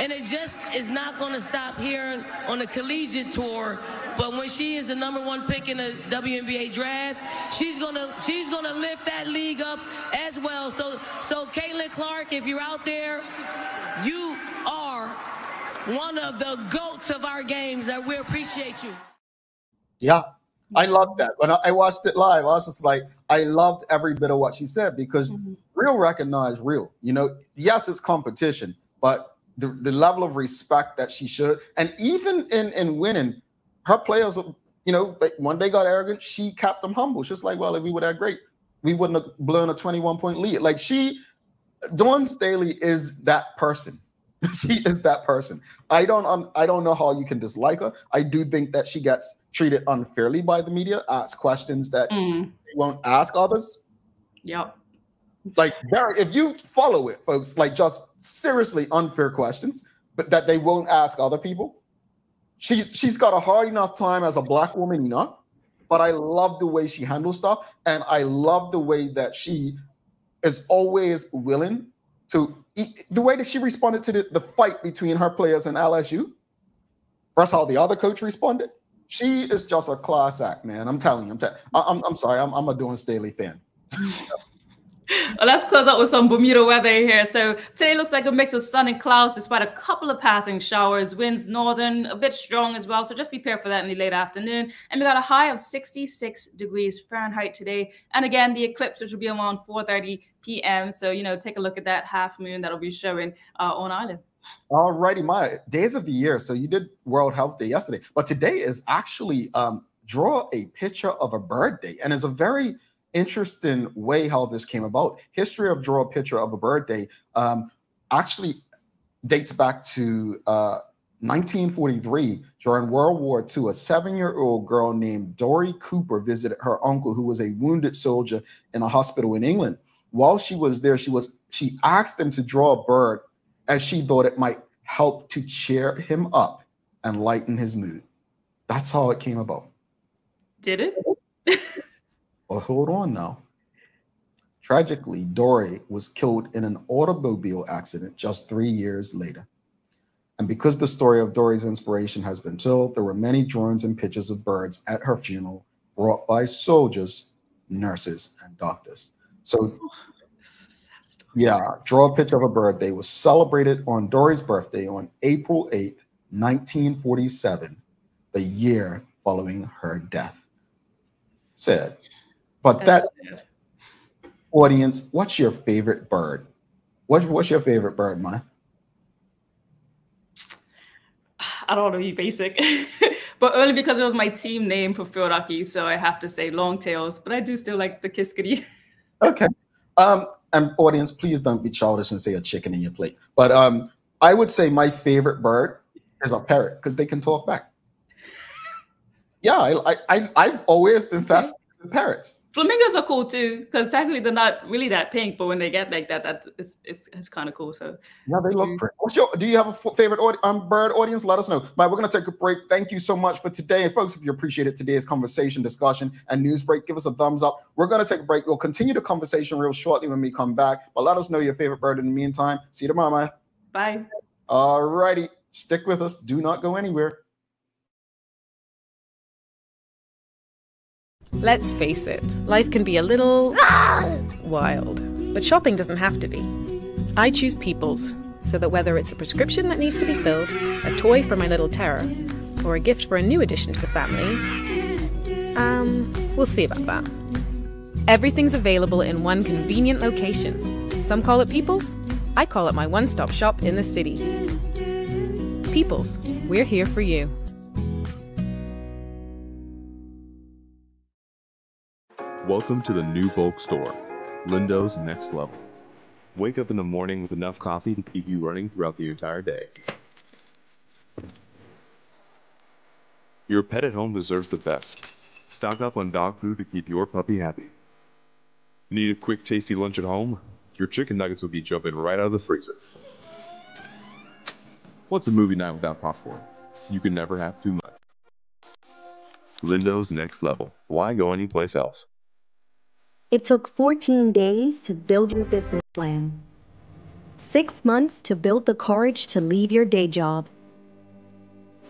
And it just is not going to stop here on the collegiate tour. But when she is the number one pick in the WNBA draft, she's gonna she's gonna lift that league up as well. So so Caitlin Clark, if you're out there, you are one of the goats of our games that we appreciate you. Yeah, I loved that. When I watched it live, I was just like, I loved every bit of what she said because mm-hmm. real recognize real. You know, yes, it's competition, but the, the level of respect that she should, and even in in winning, her players, you know, when they got arrogant, she kept them humble. She's like, well, if we were that great, we wouldn't have blown a 21 point lead. Like she, Dawn Staley is that person. [LAUGHS] she is that person. I don't um, I don't know how you can dislike her. I do think that she gets treated unfairly by the media, asks questions that mm. they won't ask others. Yep. Like very, if you follow it, folks, like just seriously unfair questions, but that they won't ask other people. She's she's got a hard enough time as a black woman enough, but I love the way she handles stuff, and I love the way that she is always willing to the way that she responded to the, the fight between her players and LSU versus how the other coach responded. She is just a class act, man. I'm telling you. I'm, te- I'm, I'm sorry. I'm, I'm a Dawn Staley fan. [LAUGHS] well, let's close out with some Bermuda weather here. So today looks like a mix of sun and clouds, despite a couple of passing showers. Winds northern, a bit strong as well. So just prepare for that in the late afternoon. And we got a high of 66 degrees Fahrenheit today. And again, the eclipse, which will be around 4:30 p.m. So you know, take a look at that half moon that'll be showing uh, on island. All righty, my days of the year. So you did World Health Day yesterday, but today is actually um, draw a picture of a birthday, and it's a very interesting way how this came about. History of draw a picture of a birthday um, actually dates back to uh, 1943 during World War II. A seven-year-old girl named Dory Cooper visited her uncle, who was a wounded soldier in a hospital in England. While she was there, she was she asked him to draw a bird as she thought it might help to cheer him up and lighten his mood. That's how it came about. Did it? [LAUGHS] well, hold on now. Tragically, Dory was killed in an automobile accident just three years later. And because the story of Dory's inspiration has been told, there were many drawings and pictures of birds at her funeral brought by soldiers, nurses, and doctors. So yeah, draw a picture of a birthday was celebrated on Dory's birthday on April 8th, 1947, the year following her death. Said, but that audience, what's your favorite bird? What's, what's your favorite bird, Maya? I don't want to be basic, [LAUGHS] but only because it was my team name for Fioraki, so I have to say long tails. But I do still like the Kiskadee. [LAUGHS] okay. Um, and audience, please don't be childish and say a chicken in your plate. But um, I would say my favorite bird is a parrot because they can talk back. [LAUGHS] yeah, I, I, I've always been fascinated parrots. Flamingos are cool too because technically they're not really that pink, but when they get like that, that is it's, it's kind of cool. So yeah, they look pretty. What's your, do you have a favorite um, bird audience? Let us know. But we're gonna take a break. Thank you so much for today, and folks. If you appreciated today's conversation, discussion, and news break, give us a thumbs up. We're gonna take a break. We'll continue the conversation real shortly when we come back. But let us know your favorite bird in the meantime. See you tomorrow, man. Bye. All righty, stick with us. Do not go anywhere. Let's face it, life can be a little wild, but shopping doesn't have to be. I choose Peoples, so that whether it's a prescription that needs to be filled, a toy for my little terror, or a gift for a new addition to the family, um, we'll see about that. Everything's available in one convenient location. Some call it Peoples, I call it my one stop shop in the city. Peoples, we're here for you. Welcome to the new bulk store, Lindo's Next Level. Wake up in the morning with enough coffee to keep you running throughout the entire day. Your pet at home deserves the best. Stock up on dog food to keep your puppy happy. Need a quick, tasty lunch at home? Your chicken nuggets will be jumping right out of the freezer. What's a movie night without popcorn? You can never have too much. Lindo's Next Level. Why go anyplace else? It took 14 days to build your business plan. Six months to build the courage to leave your day job.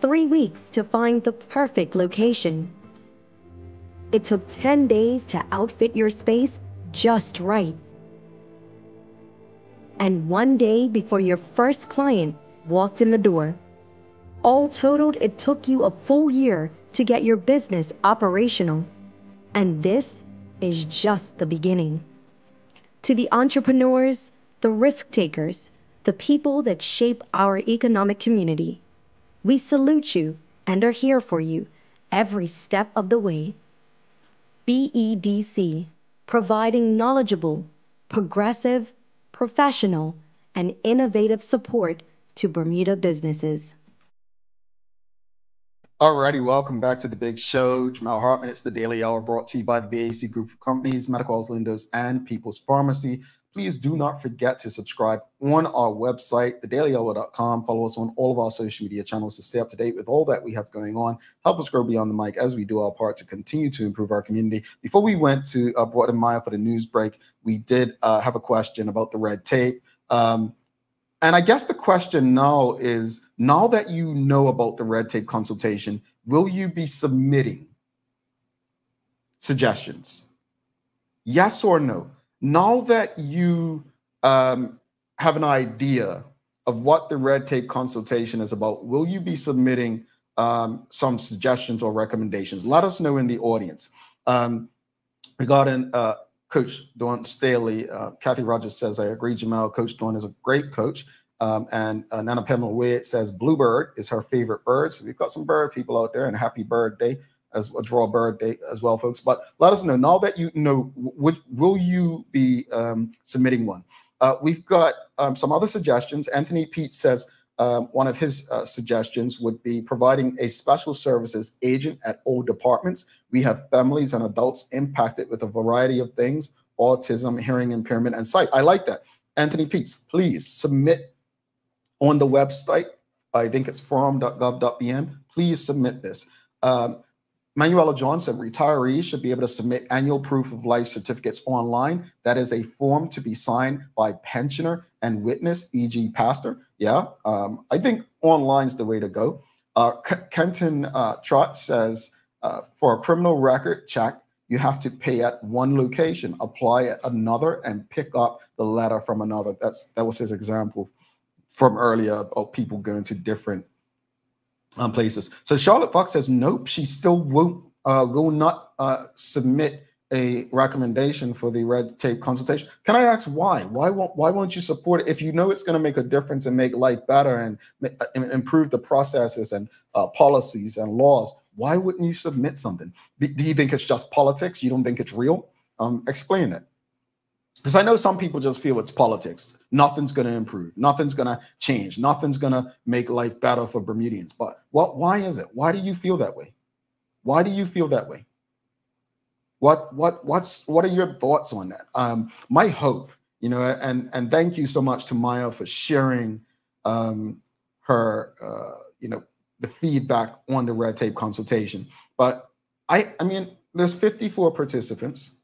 Three weeks to find the perfect location. It took 10 days to outfit your space just right. And one day before your first client walked in the door. All totaled, it took you a full year to get your business operational. And this is just the beginning. To the entrepreneurs, the risk takers, the people that shape our economic community, we salute you and are here for you every step of the way. BEDC, providing knowledgeable, progressive, professional, and innovative support to Bermuda businesses. Alrighty, welcome back to the big show. Jamal Hartman, it's the Daily Hour brought to you by the BAC Group of Companies, Medical Lindo's, and People's Pharmacy. Please do not forget to subscribe on our website, thedailyhour.com. Follow us on all of our social media channels to stay up to date with all that we have going on. Help us grow beyond the mic as we do our part to continue to improve our community. Before we went to uh, Broad and Maya for the news break, we did uh, have a question about the red tape. Um, and I guess the question now is now that you know about the red tape consultation, will you be submitting suggestions? Yes or no? Now that you um, have an idea of what the red tape consultation is about, will you be submitting um, some suggestions or recommendations? Let us know in the audience. Um, regarding uh, Coach Dawn Staley, uh, Kathy Rogers says, I agree, Jamal. Coach Dawn is a great coach. Um, and uh, Nana Pamela Wade says Bluebird is her favorite bird. So we've got some bird people out there and happy bird day as a draw bird day as well, folks. But let us know now that you know, would, will you be um, submitting one? Uh, we've got um, some other suggestions. Anthony Pete says um, one of his uh, suggestions would be providing a special services agent at all departments. We have families and adults impacted with a variety of things autism, hearing impairment, and sight. I like that. Anthony Peets, please submit on the website. I think it's forum.gov.bm. Please submit this. Um, Manuela Johnson, retirees should be able to submit annual proof of life certificates online. That is a form to be signed by pensioner and witness, e.g., pastor. Yeah, um, I think online is the way to go. Uh, Kenton uh, Trott says uh, for a criminal record check, you have to pay at one location, apply at another, and pick up the letter from another. That's that was his example from earlier about people going to different um, places. So Charlotte Fox says nope. She still won't uh, will not uh, submit a recommendation for the red tape consultation. Can I ask why? Why won't why won't you support it if you know it's going to make a difference and make life better and, and improve the processes and uh, policies and laws? Why wouldn't you submit something? Do you think it's just politics? You don't think it's real? Um, explain it. Because I know some people just feel it's politics. Nothing's going to improve. Nothing's going to change. Nothing's going to make life better for Bermudians. But what? Why is it? Why do you feel that way? Why do you feel that way? What what what's what are your thoughts on that? Um, my hope, you know, and and thank you so much to Maya for sharing um, her, uh, you know, the feedback on the red tape consultation. But I I mean, there's 54 participants.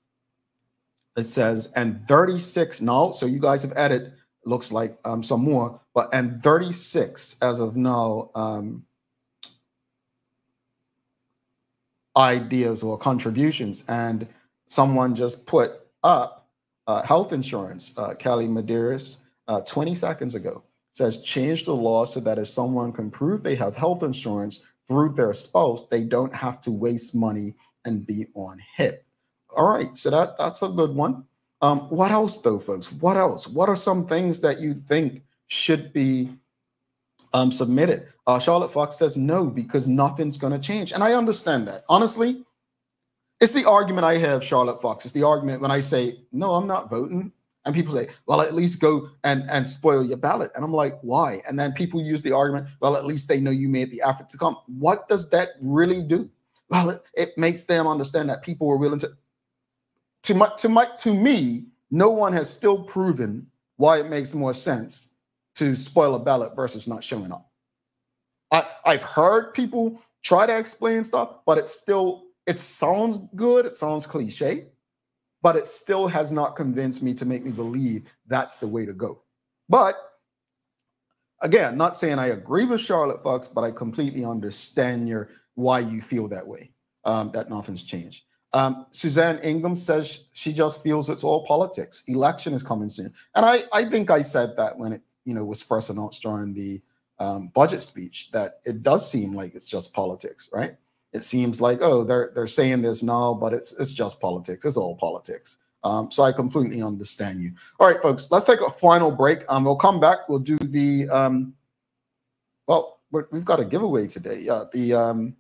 It says and 36 now. So you guys have added looks like um, some more, but and 36 as of now um, ideas or contributions. And someone just put up uh, health insurance, uh, Kelly Medeiros, uh, 20 seconds ago, says change the law so that if someone can prove they have health insurance through their spouse, they don't have to waste money and be on HIP. All right, so that that's a good one. Um, what else, though, folks? What else? What are some things that you think should be um, submitted. Uh, Charlotte Fox says no because nothing's going to change, and I understand that. Honestly, it's the argument I have, Charlotte Fox. It's the argument when I say no, I'm not voting, and people say, well, at least go and and spoil your ballot, and I'm like, why? And then people use the argument, well, at least they know you made the effort to come. What does that really do? Well, it, it makes them understand that people were willing to. To my, to my, to me, no one has still proven why it makes more sense to spoil a ballot versus not showing up. I, I've heard people try to explain stuff, but it still it sounds good, it sounds cliche, but it still has not convinced me to make me believe that's the way to go. But again, not saying I agree with Charlotte Fox, but I completely understand your why you feel that way. Um, that nothing's changed. Um, Suzanne Ingham says she just feels it's all politics. Election is coming soon, and I I think I said that when it you know was first announced during the um, budget speech that it does seem like it's just politics, right? It seems like oh they're they're saying this now, but it's it's just politics. It's all politics. Um, so I completely understand you. All right, folks, let's take a final break. Um, we'll come back. We'll do the um, well, we have got a giveaway today. Uh, the um,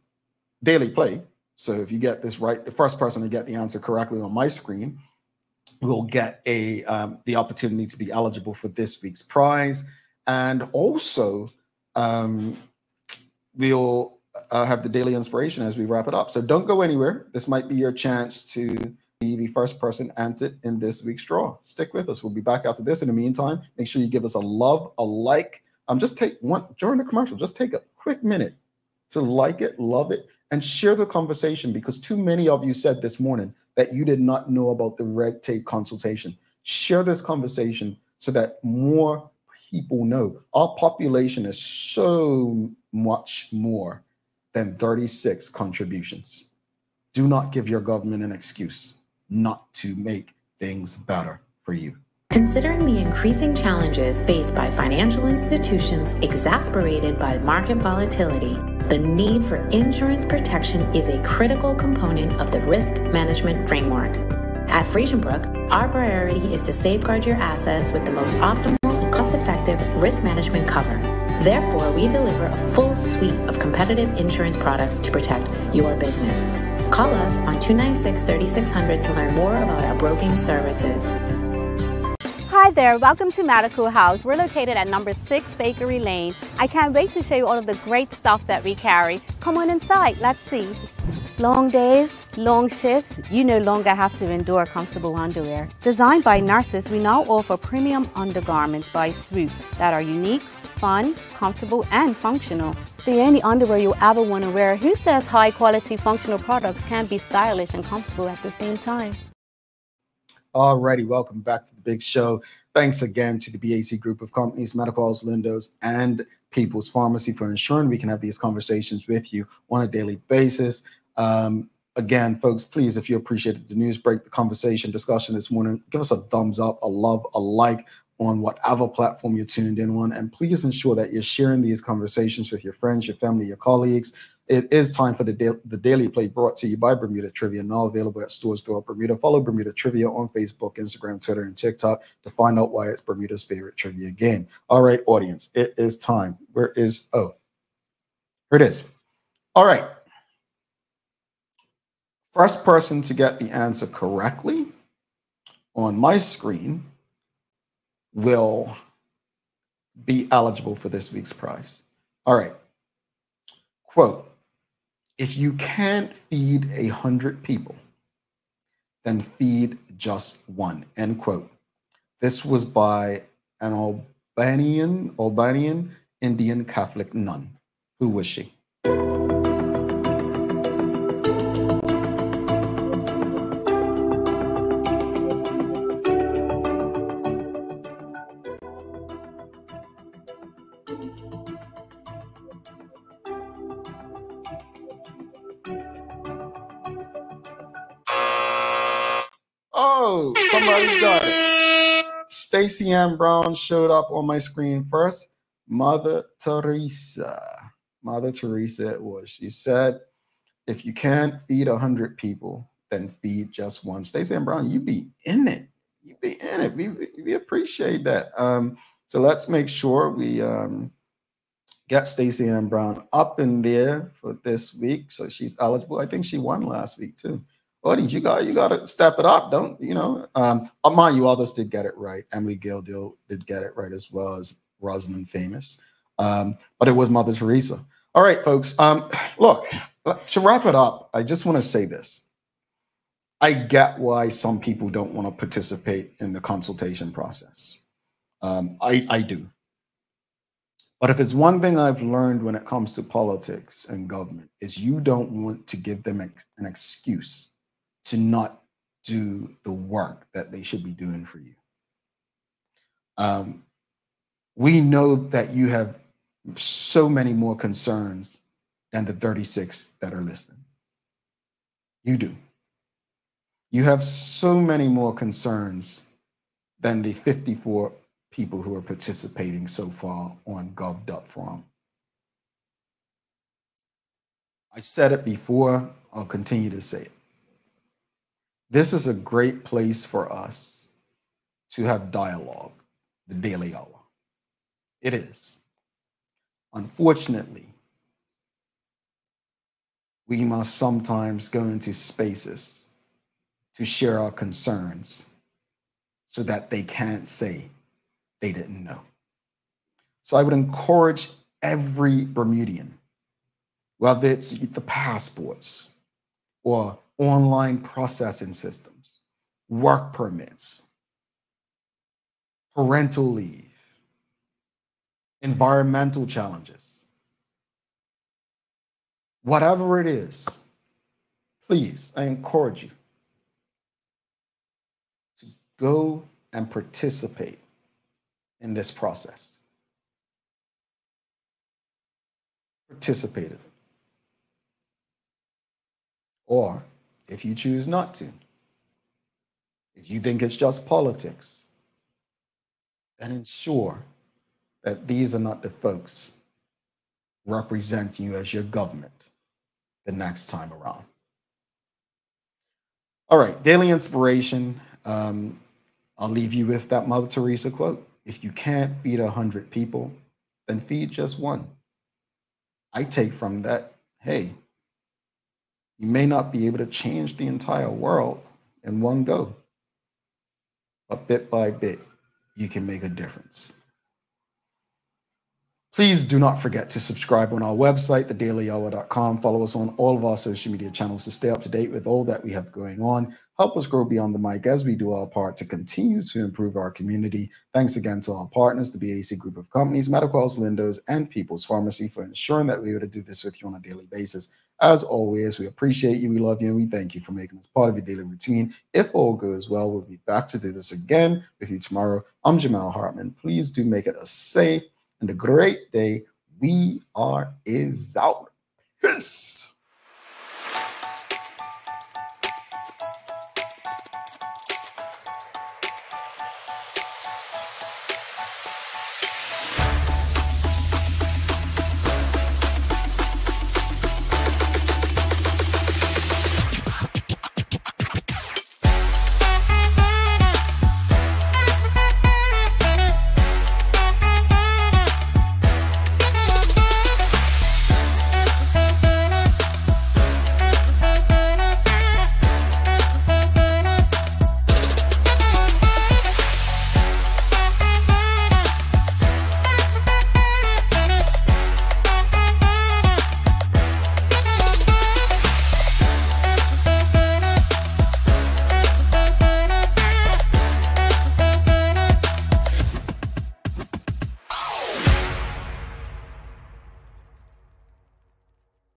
daily play. So if you get this right, the first person to get the answer correctly on my screen will get a um, the opportunity to be eligible for this week's prize, and also um, we'll uh, have the daily inspiration as we wrap it up. So don't go anywhere. This might be your chance to be the first person entered in this week's draw. Stick with us. We'll be back after this. In the meantime, make sure you give us a love, a like. Um, just take one during the commercial. Just take a quick minute to like it, love it, and share the conversation because too many of you said this morning that you did not know about the red tape consultation. Share this conversation so that more people know. Our population is so much more than 36 contributions. Do not give your government an excuse not to make things better for you. Considering the increasing challenges faced by financial institutions exasperated by market volatility, the need for insurance protection is a critical component of the risk management framework. At Freisenbruch, our priority is to safeguard your assets with the most optimal and cost-effective risk management cover. Therefore, we deliver a full suite of competitive insurance products to protect your business. Call us on 296 3600 to learn more about our broking services. Hi there, welcome to Medical House. We're located at number 6 Bakery Lane. I can't wait to show you all of the great stuff that we carry. Come on inside, let's see. Long days, long shifts, you no longer have to endure comfortable underwear. Designed by nurses, we now offer premium undergarments by Swoop that are unique, fun, comfortable, and functional. The only underwear you'll ever want to wear. Who says high quality functional products can be stylish and comfortable at the same time? Alrighty, welcome back to the big show. Thanks again to the BAC group of companies, Medical House Lindo's, and People's Pharmacy for ensuring we can have these conversations with you on a daily basis. Um, again, folks, please, if you appreciated the news break, the conversation, discussion this morning, give us a thumbs up, a love, a like. on whatever platform you're tuned in on. And please ensure that you're sharing these conversations with your friends, your family, your colleagues. It is time for the, da- the Daily Play brought to you by Bermuda Trivia, now available at stores throughout Bermuda. Follow Bermuda Trivia on Facebook, Instagram, Twitter, and TikTok to find out why it's Bermuda's favorite trivia game. All right, audience, it is time. Where is, oh, here it is. All right. First person to get the answer correctly on my screen will be eligible for this week's prize. All right. Quote If you can't feed a hundred people, then feed just one. End quote. This was by an Albanian, Albanian Indian Catholic nun. Who was she? Ann Brown showed up on my screen first. Mother Teresa. Mother Teresa it was. She said, if you can't feed a hundred people, then feed just one. Stacey Ann Brown, you be in it. You be in it. We, we appreciate that. Um, so let's make sure we um, get Stacey Ann Brown up in there for this week. So she's eligible. I think she won last week too audience, you got you got to step it up. Don't you know? Um, uh, mind you, others did get it right. Emily Gildill did get it right as well as Rosalind Famous, um, but it was Mother Teresa. All right, folks. Um, look, to wrap it up, I just want to say this. I get why some people don't want to participate in the consultation process. Um, I, I do. But if it's one thing I've learned when it comes to politics and government, is you don't want to give them an excuse to not do the work that they should be doing for you. Um, we know that you have so many more concerns than the 36 that are listening. You do. You have so many more concerns than the 54 people who are participating so far on gov.forum. I said it before, I'll continue to say it. This is a great place for us to have dialogue, the daily hour. It is. Unfortunately, we must sometimes go into spaces to share our concerns so that they can't say they didn't know. So I would encourage every Bermudian, whether it's the passports or online processing systems, work permits, parental leave, environmental challenges. Whatever it is, please, I encourage you to go and participate in this process. Participate in it. Or if you choose not to. If you think it's just politics, then ensure that these are not the folks representing you as your government the next time around. All right, daily inspiration. Um, I'll leave you with that Mother Teresa quote. If you can't feed a hundred people, then feed just one. I take from that, hey, may not be able to change the entire world in one go, but bit by bit, you can make a difference. Please do not forget to subscribe on our website, thedailyhour.com. Follow us on all of our social media channels to stay up to date with all that we have going on. Help us grow beyond the mic as we do our part to continue to improve our community. Thanks again to our partners, the BAC Group of Companies, Medical Lindo's, and People's Pharmacy for ensuring that we're able to do this with you on a daily basis. As always, we appreciate you, we love you, and we thank you for making us part of your daily routine. If all goes well, we'll be back to do this again with you tomorrow. I'm Jamal Hartman. Please do make it a safe and a great day. We are is out. Peace.